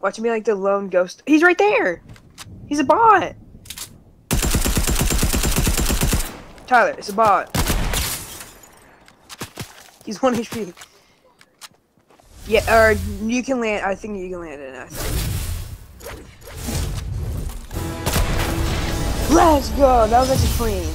Watching me like the lone ghost. He's right there. He's a bot. Tyler, it's a bot. He's one HP. Yeah, or you can land. I think you can land it. I think. Let's go. That was actually clean.